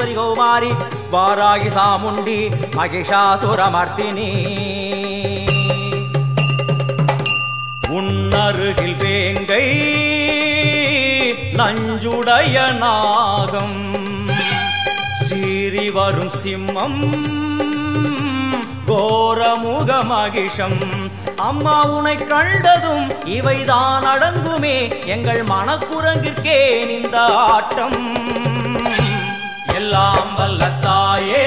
சரஸ்வதி கௌமாரி வாராகி சாமுண்டி மகிஷாசுரமர்த்தினி. உன்னருகில் வேங்கை நஞ்சுடைய நாகம். சீறி வரும் சிம்மம் கோரமுக மகிஷம். அம்மா உனை கண்டதும் இவைதான் அடங்குமே எங்கள் மனக்குரங்கிற்கே இந்த ஆட்டம். எல்லாம் வல்ல தாயே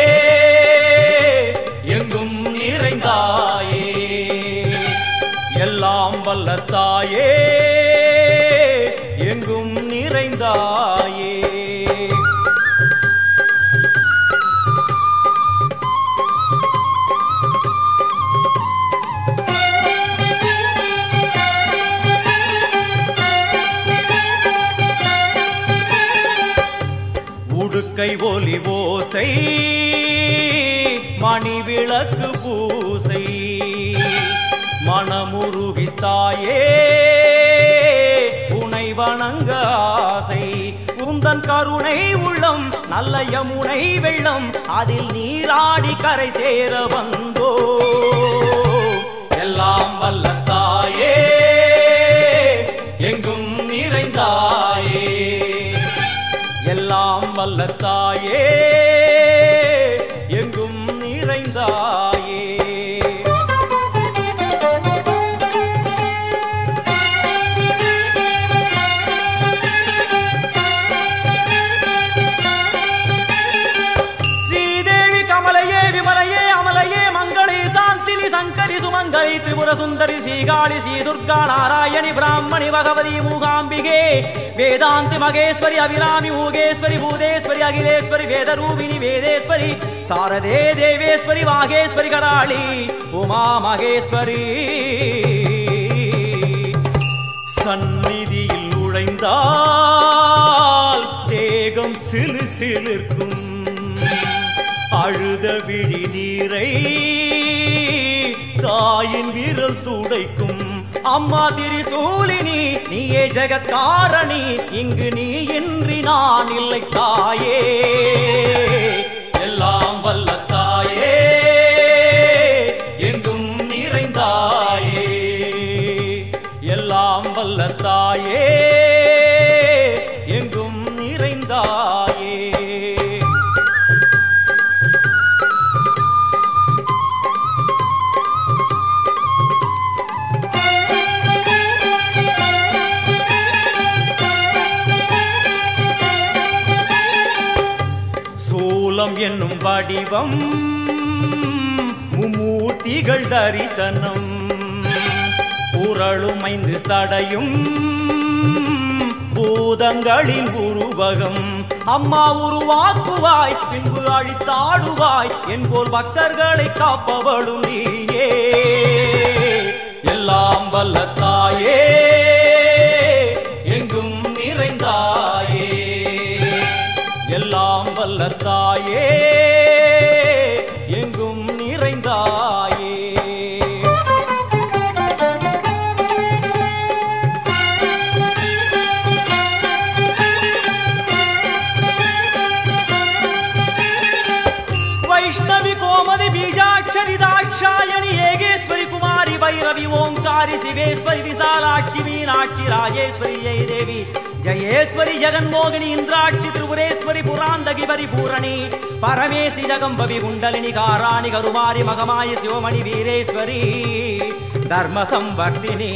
எங்கும் நிறைந்தாயே. எல்லாம் வல்ல தாயே எங்கும் நிறைந்தாயே. உடுக்கை பூசை மணி விளக்கு பூசை. மனமுருகித்தாயே உனை வணங்க ஆசை. உந்தன் கருணை உள்ளம் நல்ல யமுனை வெள்ளம் அதில் நீராடி கரை சேர வந்தோ. எல்லாம் வல்ல ஸ்ரீகாளி ஸ்ரீ துர்கா நாராயணி பிராமணி பகவதி மூகாம்பிகே. வேதாந்தி மகேஸ்வரி அபிராமி மூகேஸ்வரி பூதேஸ்வரி அகிலேஸ்வரி வேதரூபிணி வேதேஸ்வரி சாரதே தேவேஸ்வரி வாகேஸ்வரி கராளி உமா மகேஸ்வரி. சந்நிதியில் நுழைந்தால் தேகம் சிலு சிலிருக்கும் அழுத விழி நீரை தாயின் வீரல் துடைக்கும். அம்மா திரிசூலினி நீயே ஜெகத்காரணி இங்கு நீ இன்றி நான் இல்லை தாயே. எல்லாம் வல்ல தாயே எங்கும் நிறைந்தாயே. எல்லாம் வல்ல தாயே. வடிவம் மும்மூர்த்திகள் தரிசனம் உரளுமைந்து சடையும் பூதங்களின் உருவகம். அம்மா உருவாக்குவாய் பின்பு அழித்தாடுவாய் என்போல் பக்தர்களை காப்பவளும் நீயே. எல்லாம் வல்ல தாயே. பீஜாட்சரி தாட்சாயணி ஏகேஸ்வரி குமாரி பைரவி ஓங்காரி சிவேஸ்வரி விசாலாட்சி மீனாட்சி ராஜேஸ்வரி ஜெய தேவி ஜெயேஸ்வரி ஜெகன்மோகினி இந்திராட்சி திரிபுரேஸ்வரி புராந்தகி பரிபூரணி பரமேசி ஜகம்பவி குண்டலினி காராணி கருமாரி மகமாய சிவமணி வீரேஸ்வரி தர்ம சம்வர்த்தினி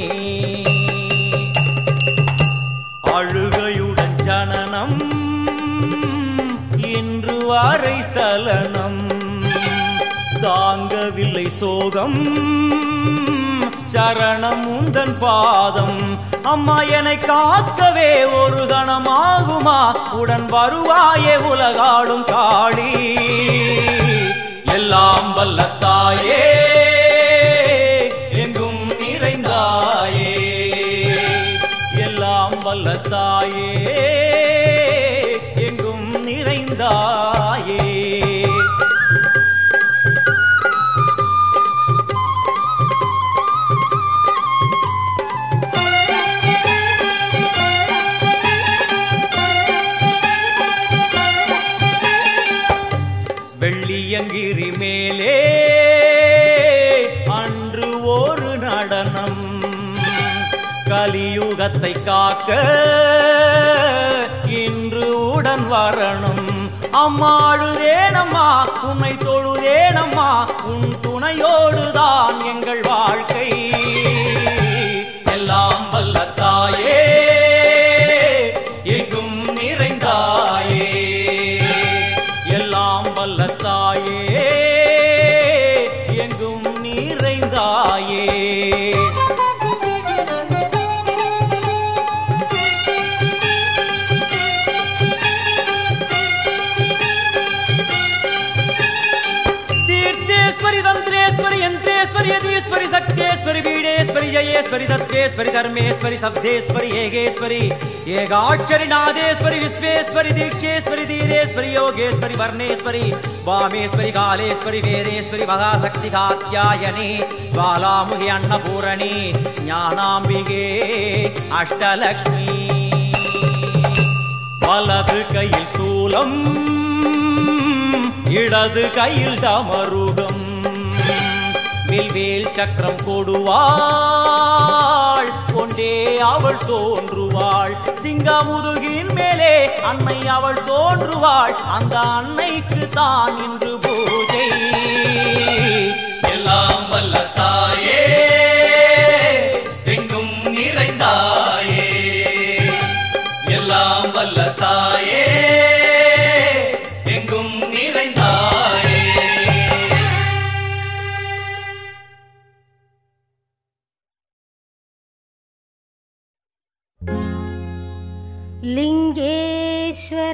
அழுகையுடன் ஜனனம் இன்று வாரை சலனம் தாங்கவில்லை சோகம். சரணம் உந்தன் பாதம். அம்மா என்னை காக்கவே ஒரு கணமாகுமா? உடன் வருவாயே உலகாடும் காளி. எல்லாம் வல்லத்தாயே கலியுகத்தை காக்க இன்று உடன் வரணும். அம்மாழுதேனம்மா உன்னை தொழுதேனம்மா உன் துணையோடுதான் எங்கள் வாழ்க்கை. எல்லாம் வல்லத்தாயே எங்கும் நிறைந்தாயே. எல்லாம் வல்ல பீடேஸ்வரி ஜயேஸ்வரி தத்வேஸ்வரி தர்மேஸ்வரி சப்தேஸ்வரி ஏகேஸ்வரி ஏகாட்சரி நாதேஸ்வரி விஸ்வேஸ்வரி தீட்சேஸ்வரி தீரேஸ்வரி யோகேஸ்வரி வர்ணேஸ்வரி வாமேஸ்வரி காலேஸ்வரி வேரேஸ்வரி மகாசக்தி காத்யாயனி ஜுவாலாமுகி அன்னபூரணி ஞானாம்பிகே அஷ்டலக்ஷ்மி. வலது கையில் சூலம் இடது கையில் மேல் வேல் சக்கரம் போடுவாள். கொண்டே அவள் தோன்றுவாள். சிங்கமுதுகின் மேலே அன்னை அவள் தோன்றுவாள். அந்த அன்னைக்கு தான் இன்று பூஜை. எல்லாம் வல்லத்தான்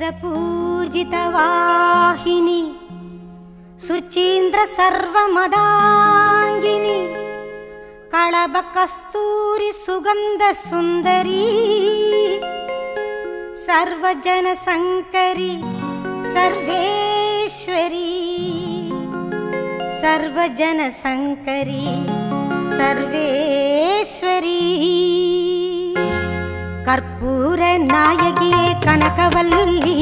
लिङ्गेश्वरपूजितवाहिनि सुचीन्द्रसर्वमदाङ्गिनि कळबकस्तूरि सुगन्धसुन्दरी सर्वजनसङ्करि सर्वेश्वरी सर्वजनसङ्करि सर्वेश्वरी கற்பூர நாயகியே கனகவல்லி.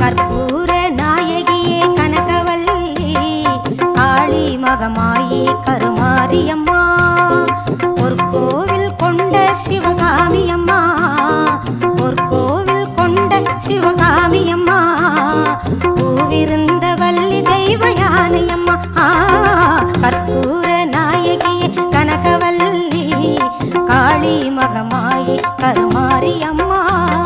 கற்பூர நாயகியே கனகவல்லி. காளி மகமாயி கருமாரியம்மா காளி கருமாரி அம்மா.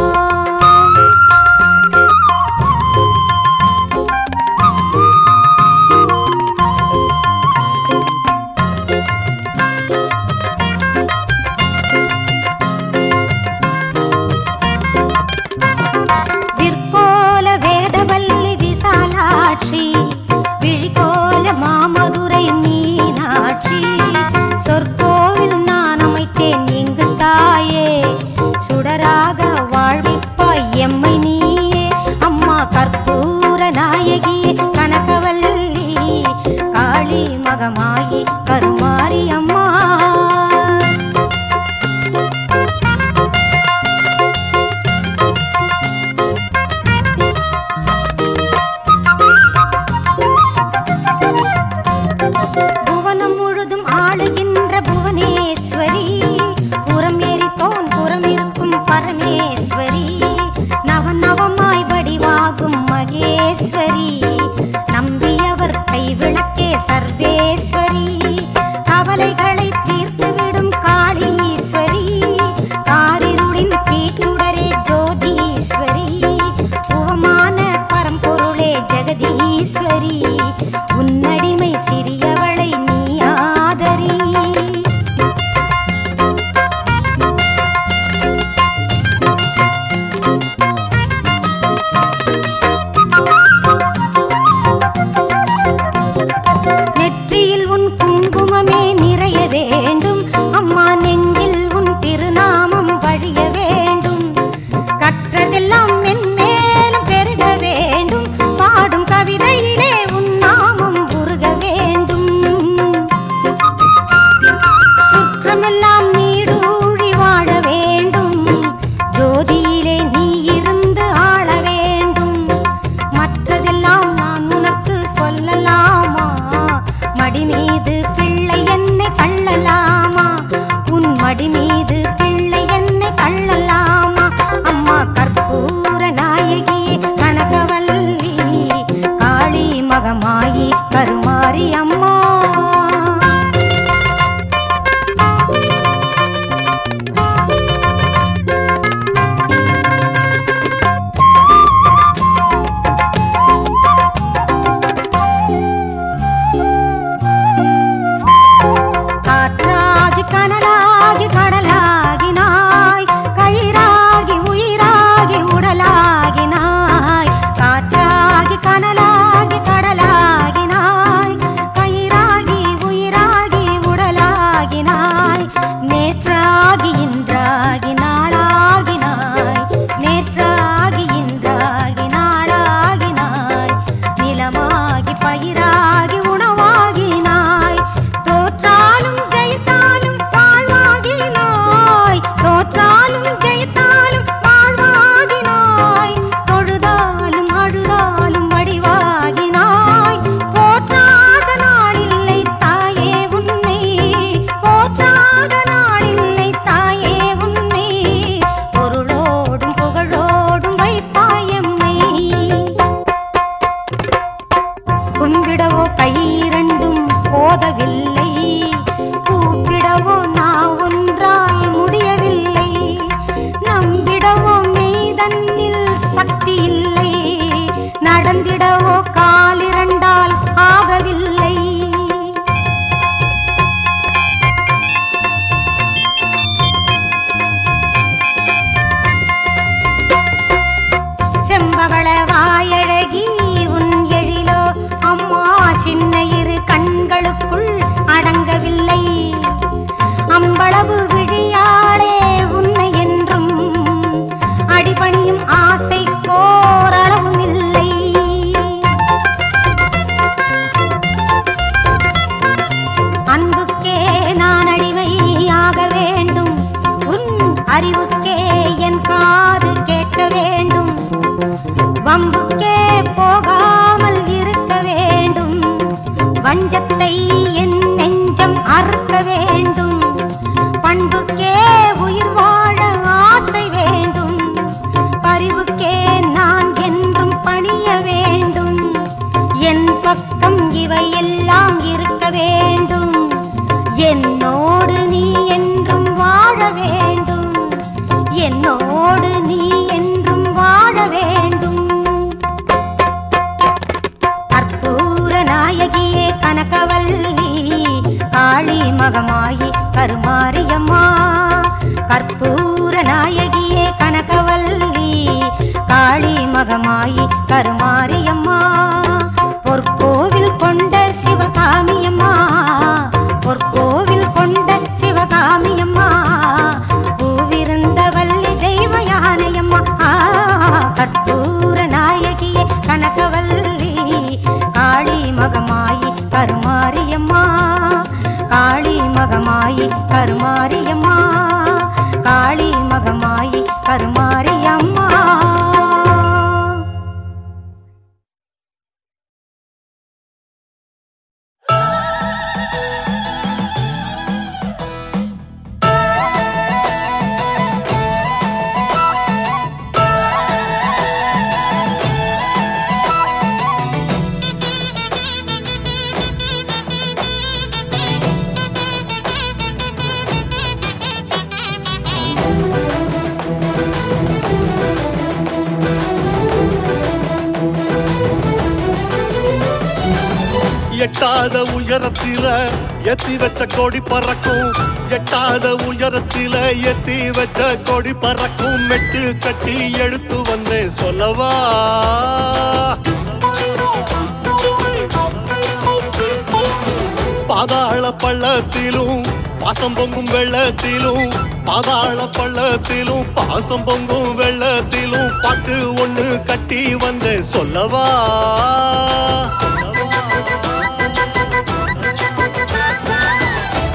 பாதாள பள்ளத்திலும் பாசம் பொங்கும் வெள்ளத்திலும் பாதாள பள்ளத்திலும் பாசம் பொங்கும் வெள்ளத்திலும் பாட்டு ஒண்ணு கட்டி வந்தேன் சொல்லவா?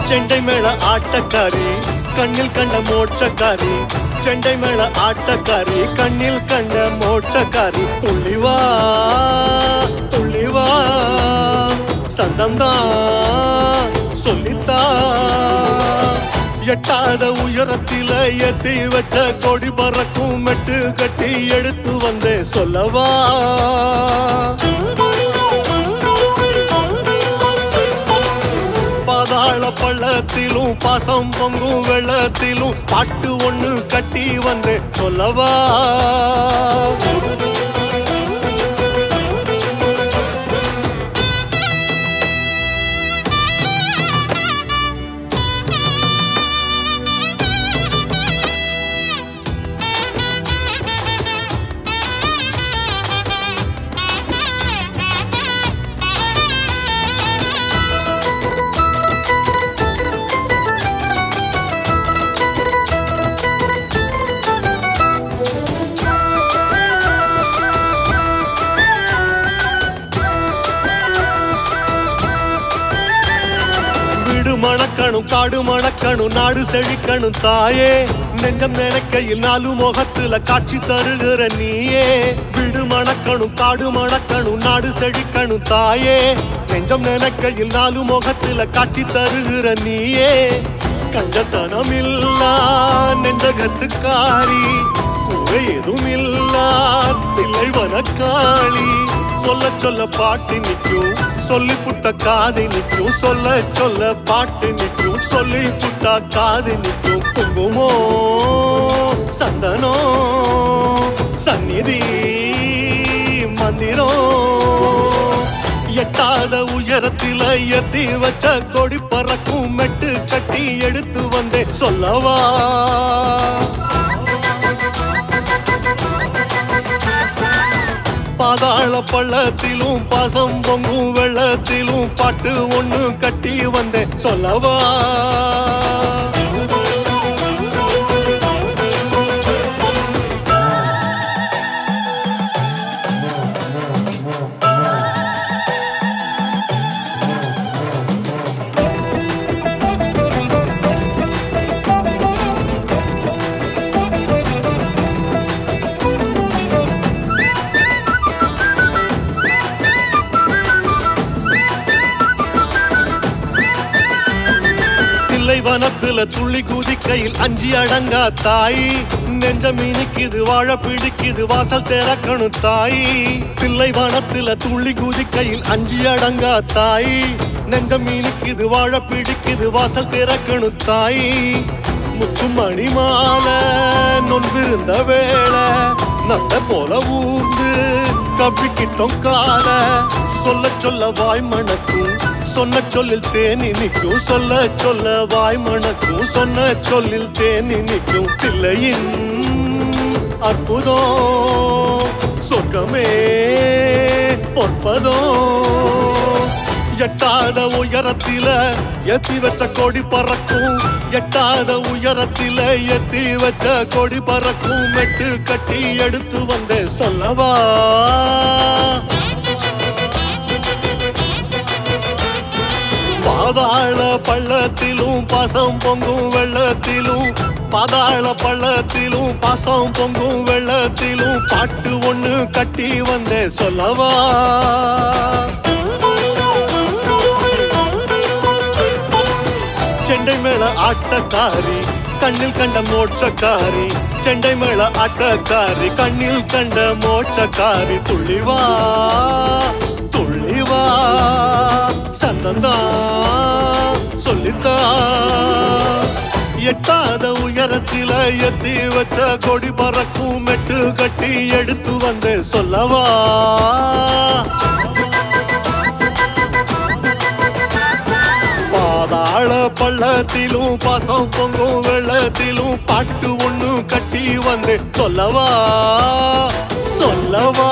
செண்டை மேல ஆட்டக்காரி கண்ணில் கண்ட மோட்சக்காரி செண்டை மேல ஆட்டக்காரி கண்ணில் கண்ட மோட்சக்காரி புள்ளிவா புள்ளிவா சந்தந்தா சொல்லித்தா. எட்டாத உயரத்தில எத்தி வச்ச கொடி பறக்கும் மெட்டு கட்டி எடுத்து வந்தேன் சொல்லவா. பாதாள பள்ளத்திலும் பாசம் பொங்கும் வெள்ளத்திலும் பாட்டு ஒண்ணு கட்டி வந்தேன் சொல்லவா. மணக்கணும் காடு மணக்கணும் நாடு செழிக்கணும் தாயே. நெஞ்சம் நினைக்கையில் நாலு முகத்துல காட்சி தருகிற நீயே. வீடு மணக்கணும் காடு மணக்கணும் நாடு செழிக்கணும் தாயே. நெஞ்சம் நினைக்கையில் நாலு முகத்துல காட்சி தருகிற நீயே. கஞ்சத்தனம் இல்லா நெஞ்சகத்துக்காரி. குறை தில்லை வனக்காளி சொல்ல சொல்ல பாட்டு நிற்கும் சொல்லி புட்ட காது நிற்கும் சொல்ல சொல்ல பாட்டு நிற்கும் சொல்லி புட்டா காது நிற்கும். குங்குமோ சந்தனோ சந்நிதி மந்திரம் எட்டாத உயரத்தில எத்தி வச்ச கொடி பறக்கும் மெட்டு கட்டி எடுத்து வந்தே சொல்லவா? பாதாள பள்ளத்திலும் பாசம் பொங்கும் வெள்ளத்திலும் பாட்டு ஒன்று கட்டி வந்தேன். சொல்லவா? அதுல துள்ளி குதிக்கையில் அஞ்சி அடங்கா தாய். நெஞ்சம் இனிக்குது வாழ பிடிக்குது வாசல் திறக்கணும் தாய். தில்லைவனத்துல துள்ளி குதிக்கையில் அஞ்சி அடங்கா தாய். நெஞ்சம் இனிக்குது வாழ பிடிக்குது வாசல் திறக்கணும் தாய். முத்து மணி மாலை நொன்பிருந்த வேளை நத்த போல ஊர்ந்து கவ்விக்கிட்டோம் கால. சொல்ல சொல்ல வாய் மணக்கும் சொன்ன சொல்லில் தேனி நிற்கும் சொல்ல சொல்ல வாய் மணக்கும் சொன்ன சொல்லில் தேனி நிற்கும் பிள்ளையின் அற்புதம் சொர்க்கமே பொற்பதோ. எட்டாத உயரத்தில எத்தி வச்ச கொடி பறக்கும் எட்டாத உயரத்தில எத்தி வச்ச கொடி பறக்கும் மெட்டு கட்டி எடுத்து வந்த சொல்லவா. பாதாள பள்ளத்திலும் பசம் பொங்கும் வெள்ளத்திலும் பாதாள பள்ளத்திலும் பசம் பொங்கும் வெள்ளத்திலும் பாட்டு ஒண்ணு கட்டி வந்தேன் சொல்லவா? செண்டை மேல ஆட்டக்காரி கண்ணில் கண்ட மோட்சக்காரி செண்டை மேல ஆட்டக்காரி கண்ணில் கண்ட மோட்சக்காரி துள்ளிவா துள்ளிவா சந்தந்தா. இருக்கா? எட்டாத உயரத்தில எத்தி வச்ச கொடி பறக்கும் மெட்டு கட்டி எடுத்து வந்து சொல்லவா? பாதாள பள்ளத்திலும் பாசம் பொங்கும் வெள்ளத்திலும் பாட்டு ஒண்ணு கட்டி வந்து சொல்லவா? சொல்லவா?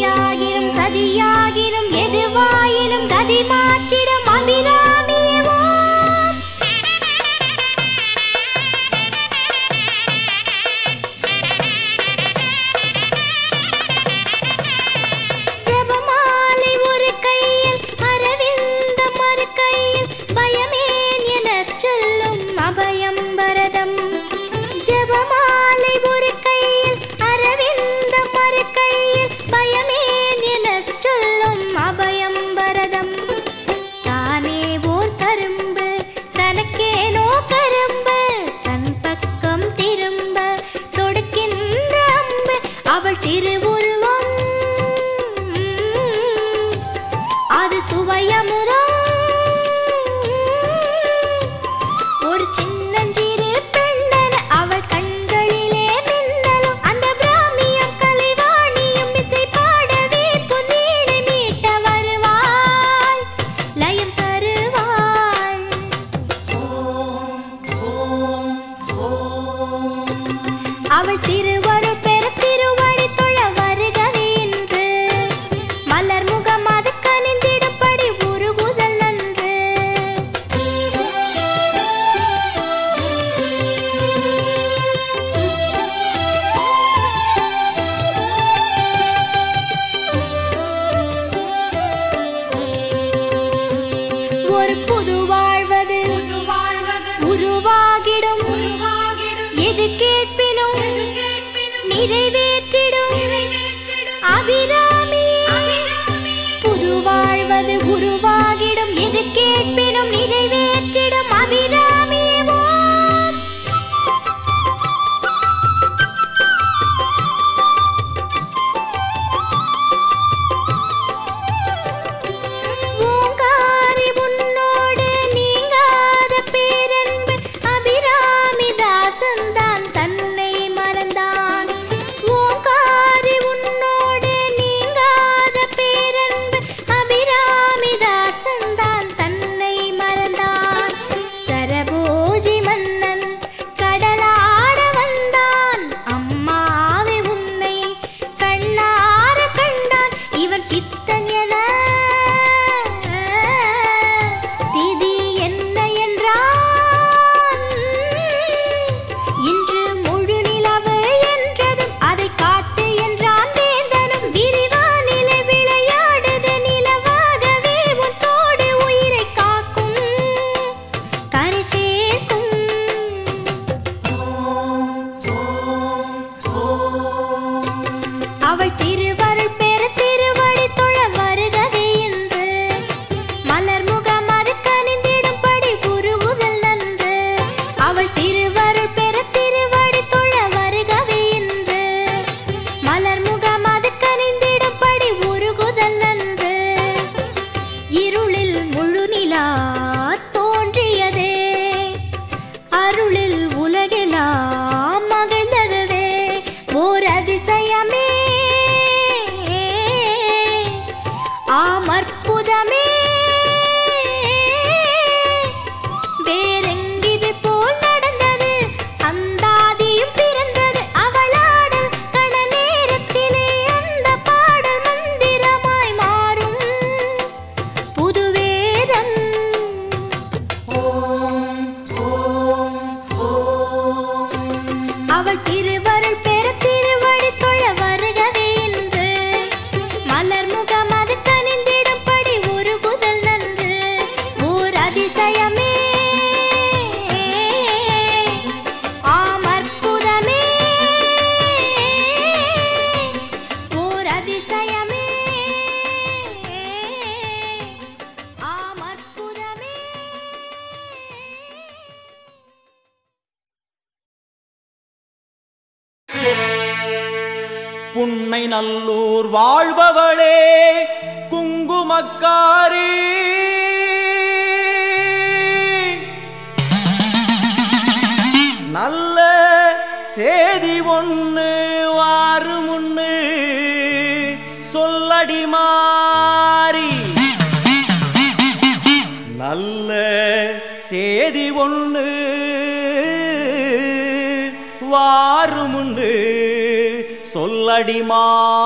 yeah. Hey, baby.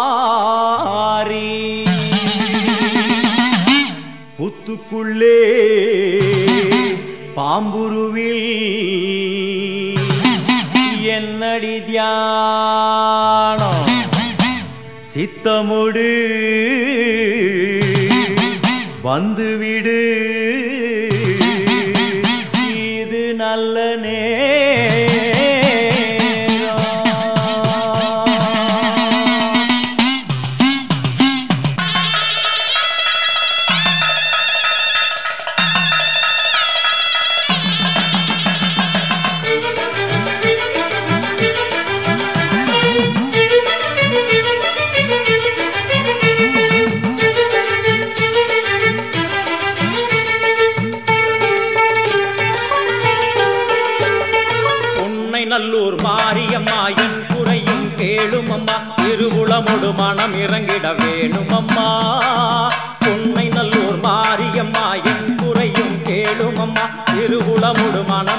தடிமாறி புத்துக்குள்ளே பாம்புருவில் என்னடி தியானம்? சித்தமுடு வந்துவிடு. இது நல்ல நே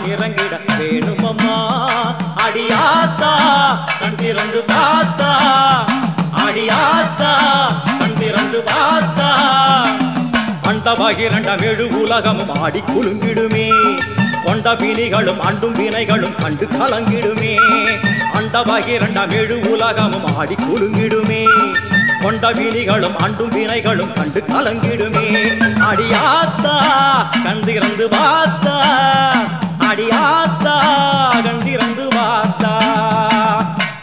இறங்கிட வேணுமம்மா? அடியாத்தா கண் திறந்து பார்த்தா? அடியாத்தா கண் திறந்து பார்த்தா? அண்ட பகிரண்டம் எழு உலகமும் ஆடி குலுங்கிடுமே. கொண்ட பிணிகளும் அண்டும் வினைகளும் கண்டு கலங்கிடுமே. அண்ட பகிரண்டம் எழு உலகமும் ஆடி குலுங்கிடுமே. கொண்ட வினிகளும் அண்டும் வினைகளும் கண்டு கலங்கிடுமே. அடியாத்தா கண்டிருந்து பார்த்தா? அடியாத்தா கண்டிறந்து பார்த்தா.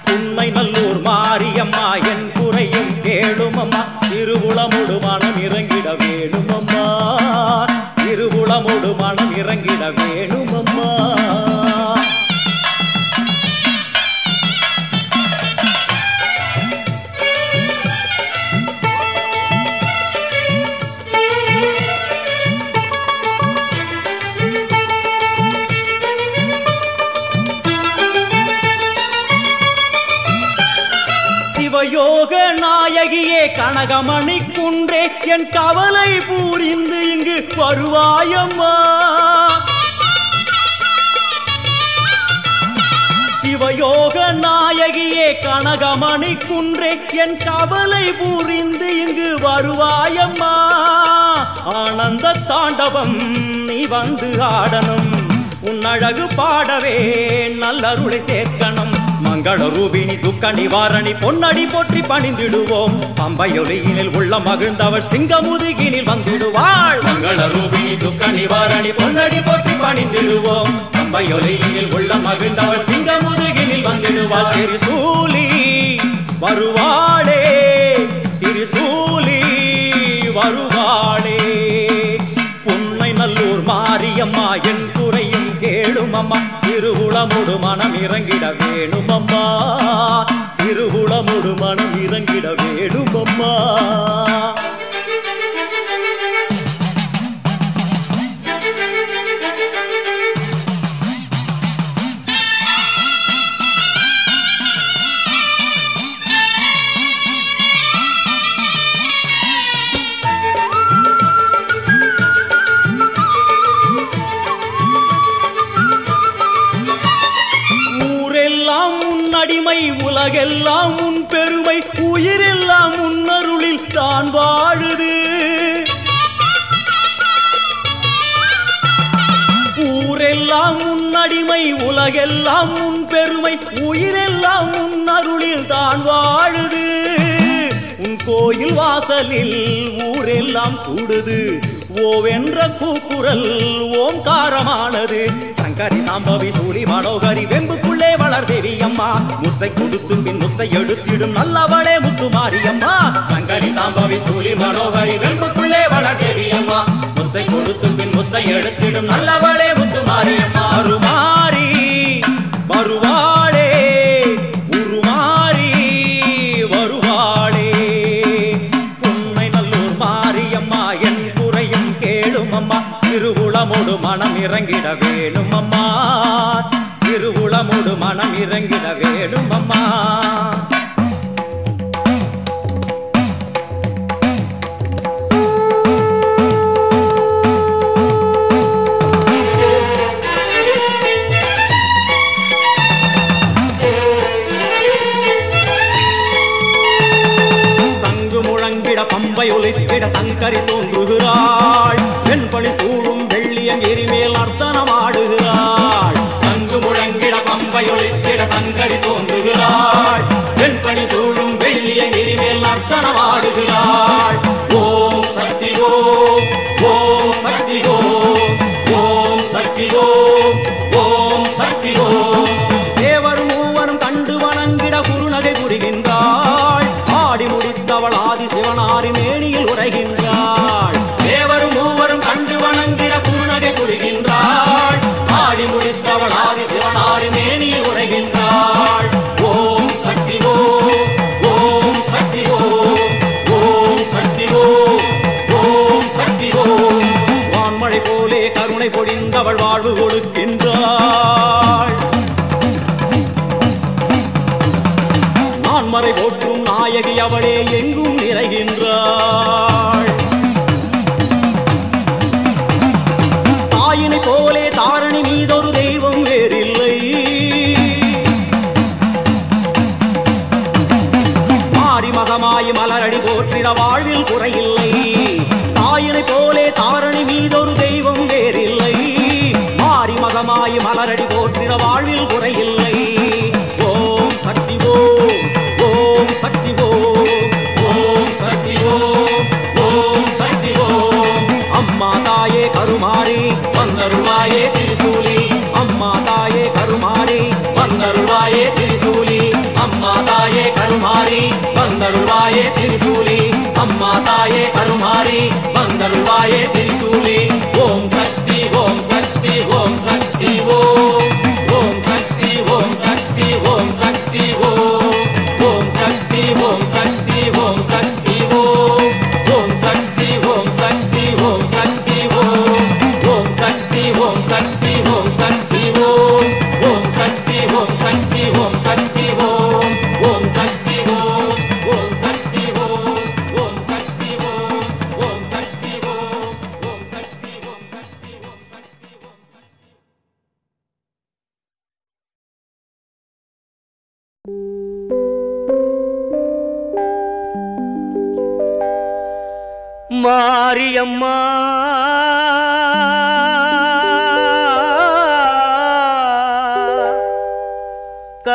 உண்மை நல்லூர் மாரியம்மா என் குறையும் கேளுமம்மா. திருவுளமொடு மனம் இறங்கிட வேணுமம்மா. திருவுளமொடு மனம் இறங்கிட வேணுமம்மா. யோக நாயகியே கனகமணி குன்றே என் கவலை பூரிந்து இங்கு வருவாயம்மா. சிவயோக நாயகியே கனகமணி குன்றே என் கவலை பூரிந்து இங்கு வருவாயம்மா. ஆனந்த தாண்டவம் நீ வந்து ஆடணும். உன் அழகு பாடவே நல்லருளை சேர்க்கணும். மங்கள ரூபினி துக்க நிவாரணி பொன்னடி போற்றி பணிந்திடுவோம். பம்பையொலியினில் உள்ள மகிழ்ந்தவள் சிங்கமுதுகினில் வந்திடுவாள். மங்கள ரூபினி துக்க நிவாரணி பொன்னடி போற்றி பணிந்திடுவோம். பம்பையொலியினில் உள்ள மகிழ்ந்தவள் சிங்கமுதுகினில் வந்திடுவாள். திருசூலி வருவாளே திருசூலி வருவாளே. உண்மை நல்லூர் மாரியம்மா என் குறையும் கேளுமம்மா. திருவுளமுடு மனம் இறங்கிட வேணுமம்மா. திருவுளமுடு மனம் இறங்கிட வேணுமம்மா. உலகெல்லாம் உன் பெருமை உயிரெல்லாம் உன் அருளில் தான் வாழுது. ஊரெல்லாம் உன் அடிமை உலகெல்லாம் உன் பெருமை உயிரெல்லாம் உன் அருளில் தான் வாழுது. உன் கோயில் வாசலில் ஊரெல்லாம் கூடுது. ஓவென்ற கூக்குரல் ஓம்காரமானது. சங்கரி சாம்பவி சூழி மனோகரி வெம்புக்குள்ளே வளர் தேவி அம்மா முத்தை கொடுத்து பின் முத்தை எடுத்திடும் நல்லவளே முத்து மாரியம்மா சங்கரி சாம்பவி சூழி மனோகரி வெம்புக்குள்ளே வளர் தேவி அம்மா முத்தை கொடுத்து பின் முத்தை எடுத்திடும் நல்லவளே முத்து மாரியம்மா மாறி வருவாளே திருவுளமோடு மனம் இறங்கிட வேணும் அம்மா. திருவுளமோடு மனம் இறங்கிட வேணும் அம்மா. சங்கு முழங்கிட பம்பை ஒலித்திட சங்கரி தோன்றுகிறார். சூழும் போலே கருமாரி வந்தருள்வாயே திரிசூலி. அம்மா தாயே கருமாரி வந்தருள்வாயே திரிசூலி. ஓம்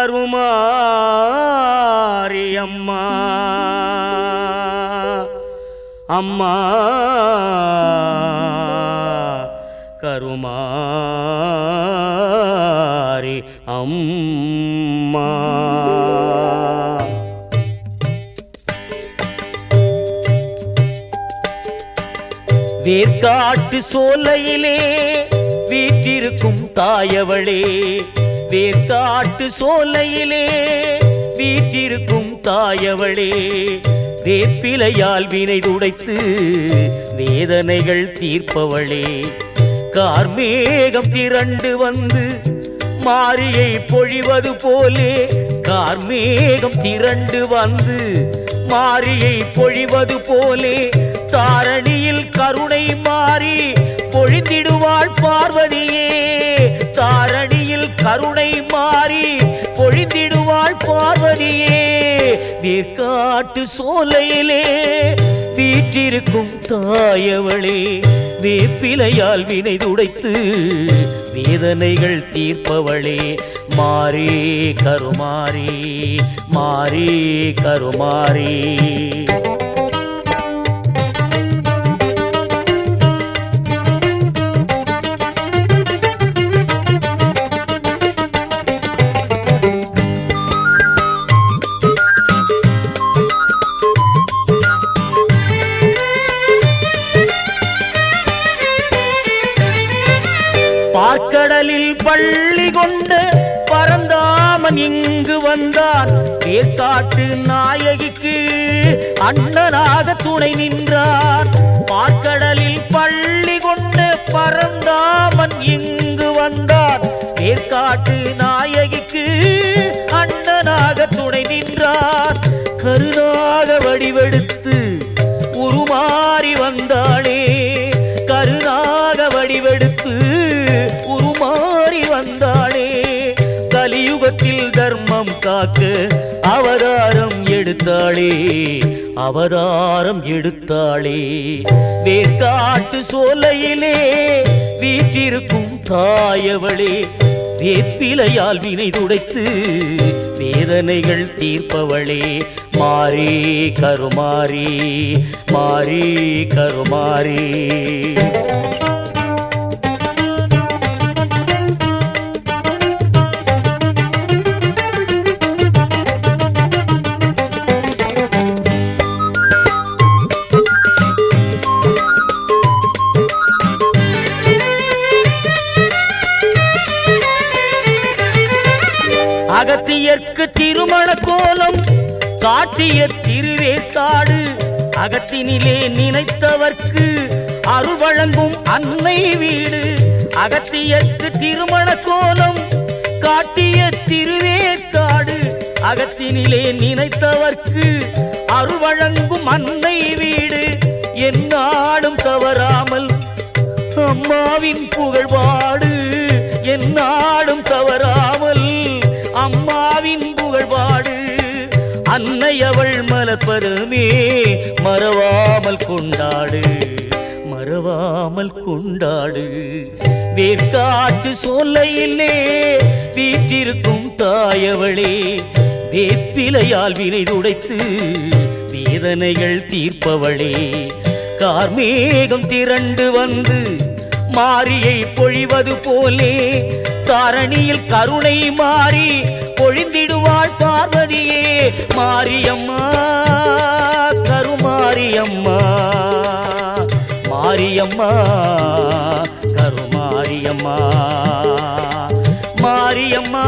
கருமாரியம்மா அம்மா அம்மா கருமாரி அம்மா. வேர்க்காட்டு சோலையிலே வீட்டிருக்கும் தாயவளே வேத்தாட்டு சோலையிலே வீற்றிருக்கும் தாயவளே வேப்பிலையால் வினை துடைத்து வேதனைகள் தீர்ப்பவளே. கார்மேகம் திரண்டு வந்து மாரியை பொழிவது போலே கார்மேகம் திரண்டு வந்து மாரியை பொழிவது போலே தாரணியில் கருணை மாறி பொழிந்திடுவாள் பார்வதியே கருணையில் கருணை மாறி பொழிந்திடுவாள் பார்வதியே. வேர்க்காட்டு சோலையிலே வீற்றிருக்கும் தாயவளே வேப்பிலையால் வினை துடைத்து வேதனைகள் தீர்ப்பவளே. மாறே கருமாறி மாறே கருமாறி. அவன் இங்கு வந்தான். தேர்காட்டு நாயகிக்கு அண்ணனாக துணை நின்றான். பார்க்கடலில் பள்ளி கொண்டு பறந்தாமன் இங்கு வந்தான். தேர்காட்டு நாயகிக்கு அண்ணனாக துணை நின்றான். கருணாக வடிவெடுத்து கலியுகத்தில் தர்மம் காக்க அவதாரம் எடுத்தாளே அவதாரம் எடுத்தாளே. வேர்காட்டு சோலையிலே வீற்றிருக்கும் தாயவளே வேப்பிலையால் வினை துடைத்து வேதனைகள் தீர்ப்பவளே. மாறி கருமாறி மாறி கருமாறி. காட்டியற்கு திருமண கோலம் காட்டிய திருவேத்தாடு அகத்தினிலே நினைத்தவர்க்கு அருள் வழங்கும் அன்னை வீடு. அகத்தியற்கு திருமண கோலம் காட்டிய திருவேத்தாடு அகத்தினிலே நினைத்தவர்க்கு அருள் வழங்கும் அன்னை வீடு. என்னாடும் தவறாமல் அம்மாவின் புகழ்பாடு என்னாடும் தவறாமல் அன்னை அவள் மலப்பருமே மறவாமல் கொண்டாடு மறவாமல் கொண்டாடு. வேர்காட்டு சொல்லையிலே வீற்றிருக்கும் தாயவளே வேப்பிலையால் வினை துடைத்து வேதனைகள் தீர்ப்பவளே. கார்மேகம் திரண்டு வந்து மாரியை பொழிவது போலே காரணியில் கருணை மாறி பொழிந்திடுவாள் பார்வதியே. மாரியம்மா கருமாரியம்மா. மாரியம்மா கருமாரியம்மா. மாரியம்மா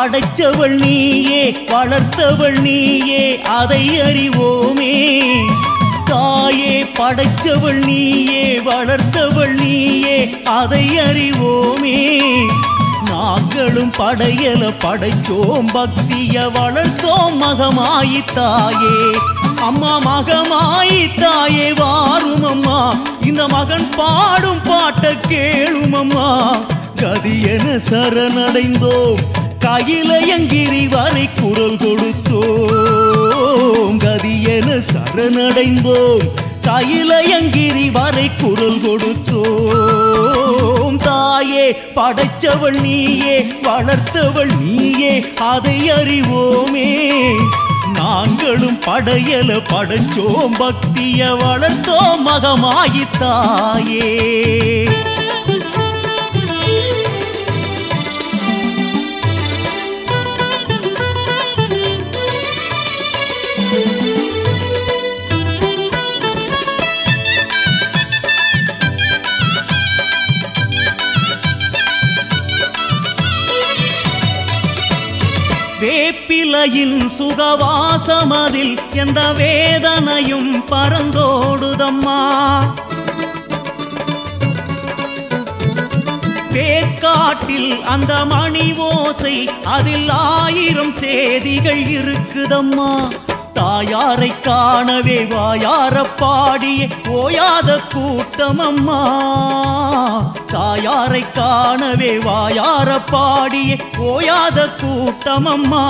படைச்சவள் நீயே வளர்த்தவள் நீயே அதை அறிவோமே. தாயே படைச்சவள் நீயே வளர்த்தவள் நீயே அதை அறிவோமே. நாங்களும் படையல படைச்சோம் பக்திய வளர்த்தோம் மகமாயி தாயே. அம்மா மகமாயி தாயே வாரும் அம்மா இந்த மகன் பாடும் பாட்ட கேளும் அம்மா கதியென சரணடைந்தோம் கையிலயங்கிரி வரை குரல் கொடுத்தோம். கதி என சரணடைந்தோம். கையிலயங்கிரி வரை குரல் கொடுத்தோம். தாயே படைச்சவள் நீயே வளர்த்தவள் நீயே அதை அறிவோமே. நாங்களும் படையல படைச்சோம். பக்திய வளர்த்தோம். மகமாயி தாயே சுகவாசமதில் எந்த வேதனையும் பறந்தோடுதம்மா வேர்க்காட்டில் அந்த மணி ஓசை அதில் ஆயிரம் சேதிகள் இருக்குதம்மா. தாயாரை காணவே வாயார பாடிய ஓயாத கூட்டம் அம்மா தாயாரை காணவே வாயார பாடிய ஓயாத கூட்டம் அம்மா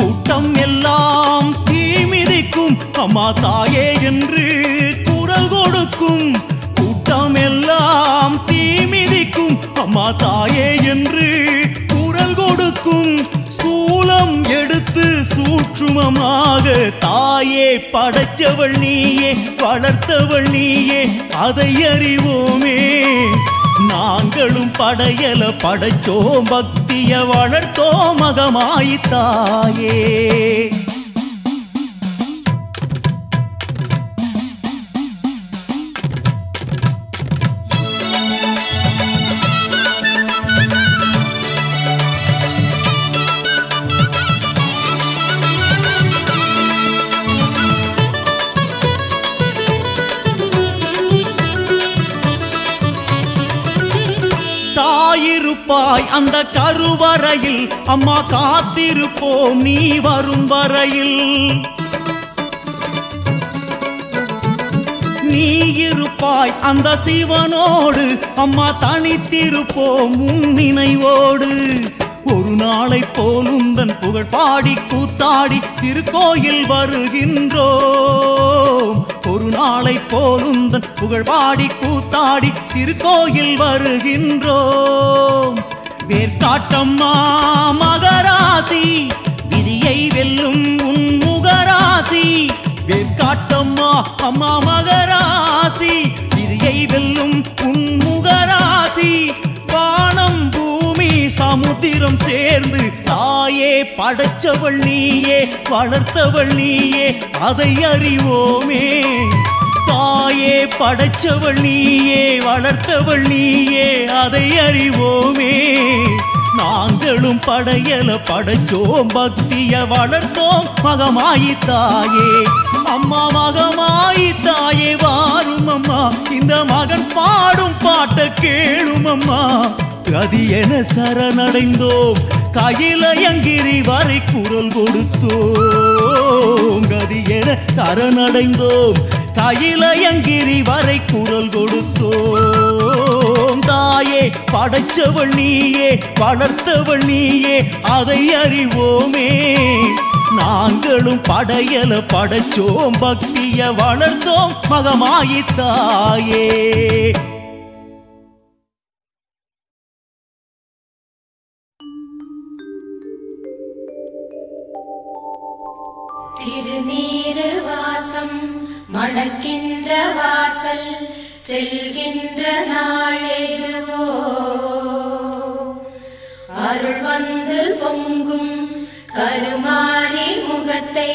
கூட்டம் எல்லாம் தீமிதிக்கும் அம்மா தாயே என்று குரல் கொடுக்கும். கூட்டம் எல்லாம் தீமிதிக்கும் அம்மா தாயே என்று குரல் கொடுக்கும். சூலம் எடுத்து சூற்றுமமாக தாயே படைச்சவள் நீயே வளர்த்தவள் நீயே அதை அறிவோமே. நாங்களும் படையல படைச்சோம் பக்திய வளர்த்தோம் மகமாய் தாயே. அந்த கருவறையில் அம்மா காத்திருப்போம் நீ வரும் வரையில். நீ இருப்பாய் அந்த சிவனோடு அம்மா தனித்திருப்போம் உன் நினைவோடு. ஒரு நாளை போலுந்தன் புகழ் பாடி கூத்தாடி திருக்கோயில் வருகின்றோம். ஒரு நாளை போலுந்தன் புகழ் பாடி கூத்தாடி திருக்கோயில் வருகின்றோம். வேர்காட்டம்மா மகராசி. விதியை வெல்லும் உன் முகராசி. வேர்காட்டம்மா அம்மா மகராசி. விதியை வெல்லும் உன் முகராசி. வானம் பூமி சமுத்திரம் சேர்ந்து தாயே படைச்சவள் நீயே வளர்த்தவள் நீயே அதை அறிவோமே. தாயே படைச்சவள் நீயே வளர்த்தவள் நீயே அதை அறிவோமே. நாங்களும் படையல படைச்சோம் பக்திய வளர்த்தோம். மகமாயி தாயே அம்மா மகமாயி தாயே வாரும் அம்மா. இந்த மகன் பாடும் பாட்ட கேளும் அம்மா. கதி என சரணடைந்தோம். கையிலயங்கிரி வரை குரல் கொடுத்தோம். கதி என சரணடைந்தோம். கையிலயங்கிரி வரை குரல் கொடுத்தோம். தாயே படைச்சவள் நீயே வளர்த்தவள் நீயே அதை அறிவோமே. நாங்களும் படையல படைச்சோம் பக்திய வளர்த்தோம் மகமாயி தாயே. செல்கின்ற நாள் எதுவோ அருள் வந்து பொங்கும் கருமாரி முகத்தை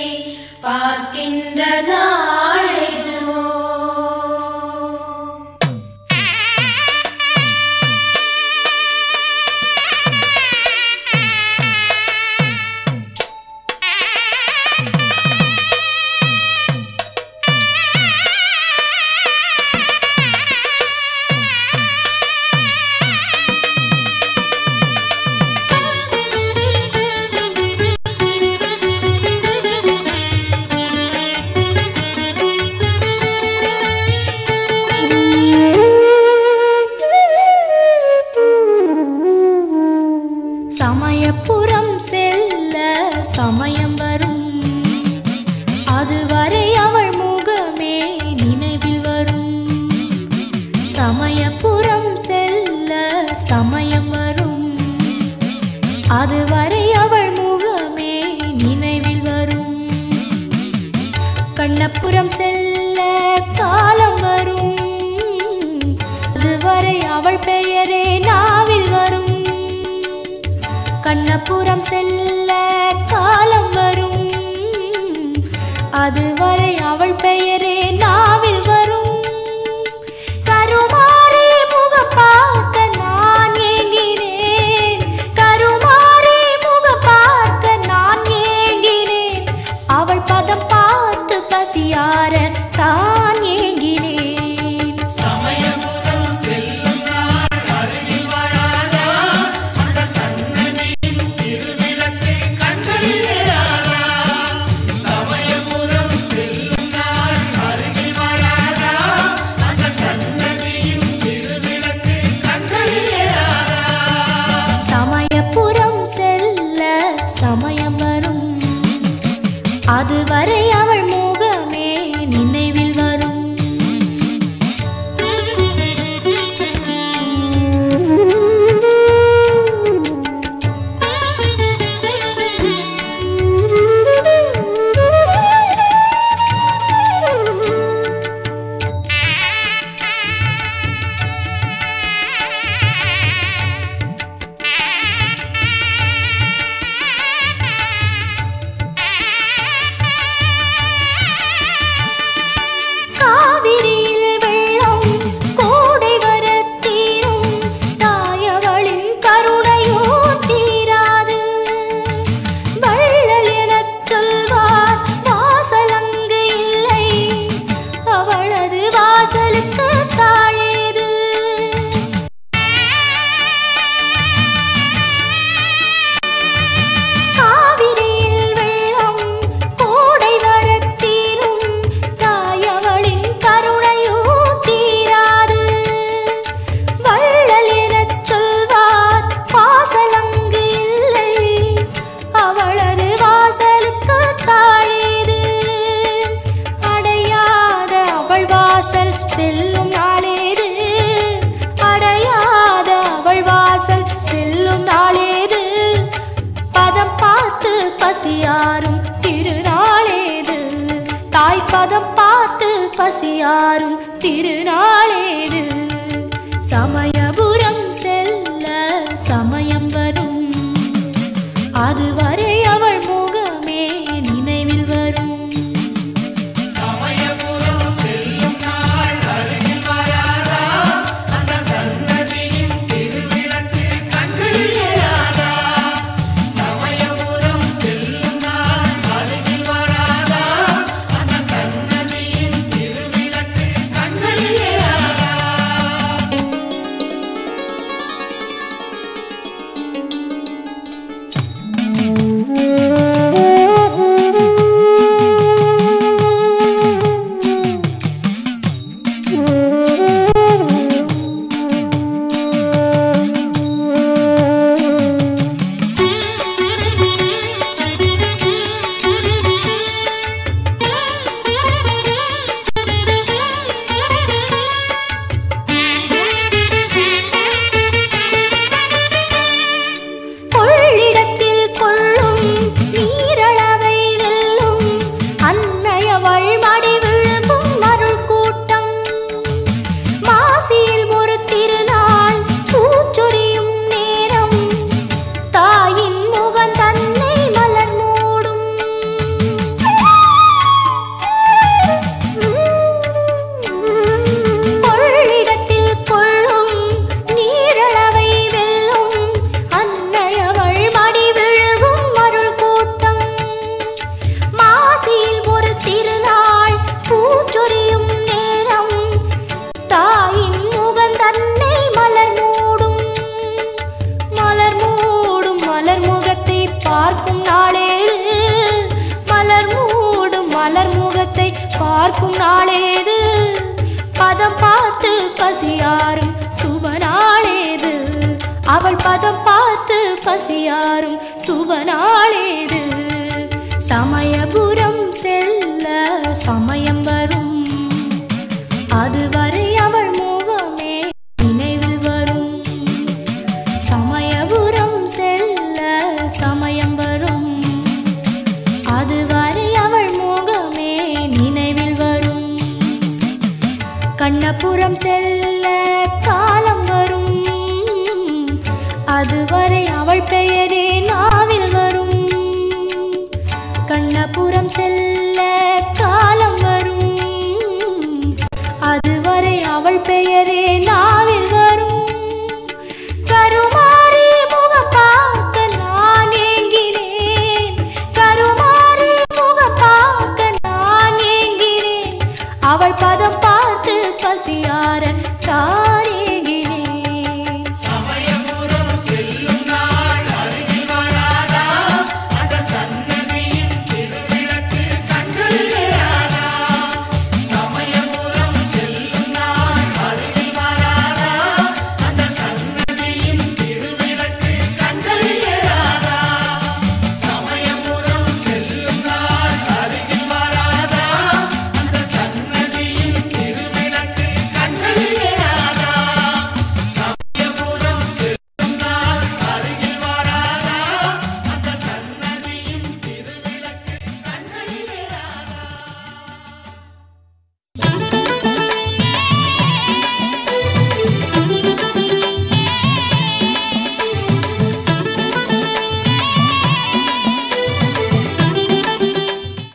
பார்க்கின்ற நாள் பசியாரும் சுபநாளேது சமயபுரம் செல்ல சமயம் வரும். அதுவரை அவள் முகமே நினைவில் வரும். சமயபுரம் செல்ல சமயம் வரும். அதுவரை அவள் முகமே நினைவில் வரும். கண்ணபுரம் செல்ல